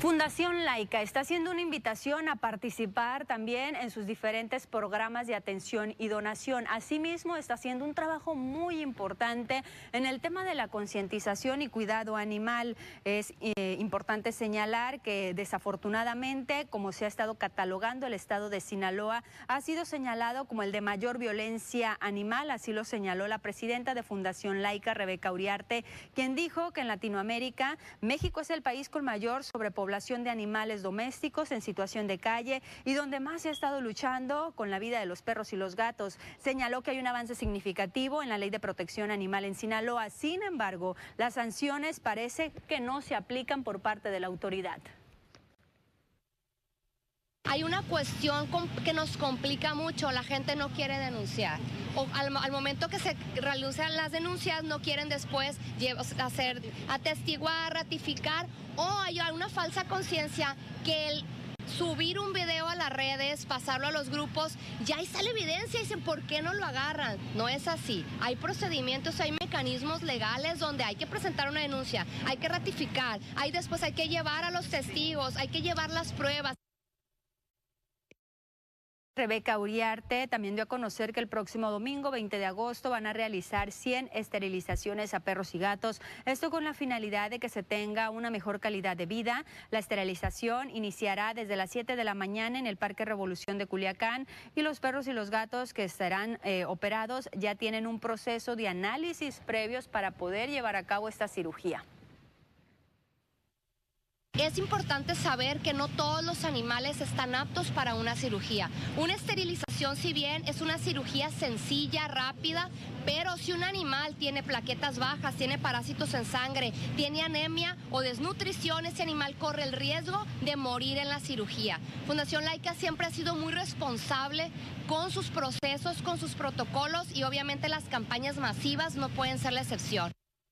Fundación Laica está haciendo una invitación a participar también en sus diferentes programas de atención y donación. Asimismo, está haciendo un trabajo muy importante en el tema de la concientización y cuidado animal. Es eh, importante señalar que desafortunadamente, como se ha estado catalogando, el estado de Sinaloa ha sido señalado como el de mayor violencia animal. Así lo señaló la presidenta de Fundación Laica, Rebeca Uriarte, quien dijo que en Latinoamérica México es el país con mayor sobrepoblación de animales domésticos en situación de calle y donde más se ha estado luchando con la vida de los perros y los gatos. Señaló que hay un avance significativo en la ley de protección animal en Sinaloa. Sin embargo, las sanciones parece que no se aplican por parte de la autoridad. Hay una cuestión que nos complica mucho, la gente no quiere denunciar. O al, momento que se realizan las denuncias no quieren después hacer, atestiguar, ratificar o hay una falsa conciencia que el subir un video a las redes, pasarlo a los grupos, ya ahí sale evidencia y dicen, ¿por qué no lo agarran? No es así. Hay procedimientos, hay mecanismos legales donde hay que presentar una denuncia, hay que ratificar, hay después hay que llevar a los testigos, hay que llevar las pruebas. Rebeca Uriarte también dio a conocer que el próximo domingo 20 de agosto van a realizar 100 esterilizaciones a perros y gatos, esto con la finalidad de que se tenga una mejor calidad de vida. La esterilización iniciará desde las 7 de la mañana en el Parque Revolución de Culiacán y los perros y los gatos que estarán eh, operados ya tienen un proceso de análisis previos para poder llevar a cabo esta cirugía. Es importante saber que no todos los animales están aptos para una cirugía. Una esterilización, si bien es una cirugía sencilla, rápida, pero si un animal tiene plaquetas bajas, tiene parásitos en sangre, tiene anemia o desnutrición, ese animal corre el riesgo de morir en la cirugía. Fundación Laica siempre ha sido muy responsable con sus procesos, con sus protocolos y obviamente las campañas masivas no pueden ser la excepción.